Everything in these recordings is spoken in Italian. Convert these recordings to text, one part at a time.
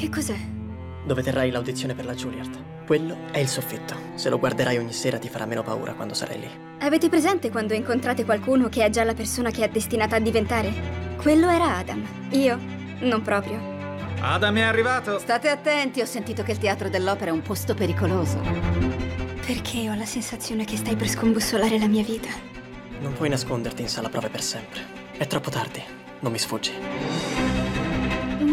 Che cos'è? dove terrai l'audizione per la Juilliard. Quello è il soffitto. Se lo guarderai ogni sera ti farà meno paura quando sarai lì. Avete presente quando incontrate qualcuno che è già la persona che è destinata a diventare? Quello era Adam. Io, non proprio. Adam è arrivato! State attenti, ho sentito che il teatro dell'opera è un posto pericoloso. Perché ho la sensazione che stai per scombussolare la mia vita. Non puoi nasconderti in sala prove per sempre. È troppo tardi. Non mi sfuggi.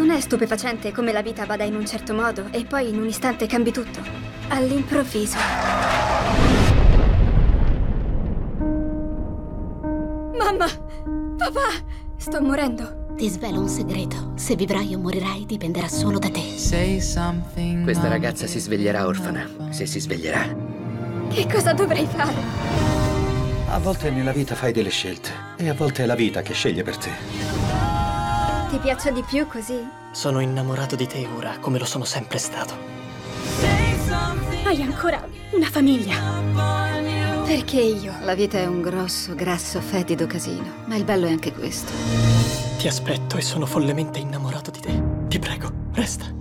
Non è stupefacente come la vita vada in un certo modo e poi in un istante cambi tutto. All'improvviso. Mamma! Papà! Sto morendo. Ti svelo un segreto. Se vivrai o morirai dipenderà solo da te. Questa ragazza si sveglierà orfana, se si sveglierà. Che cosa dovrei fare? A volte nella vita fai delle scelte e a volte è la vita che sceglie per te. Ti piaccio di più così? Sono innamorato di te ora, come lo sono sempre stato. Hai ancora una famiglia. Perché io? La vita è un grosso, grasso, fetido casino, ma il bello è anche questo. Ti aspetto e sono follemente innamorato di te. Ti prego, resta.